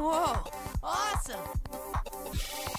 Whoa, awesome!